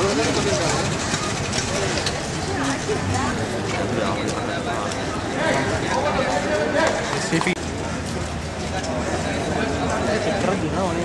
Sipi. Terus gimana nih?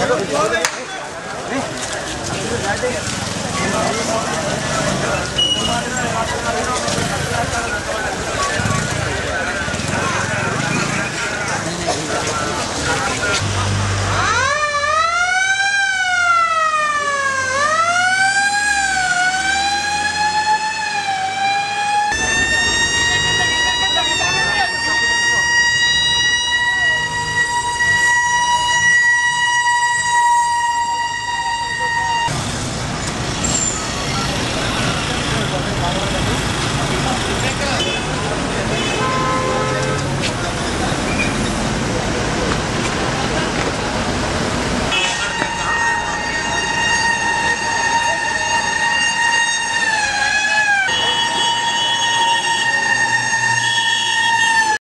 Gracias.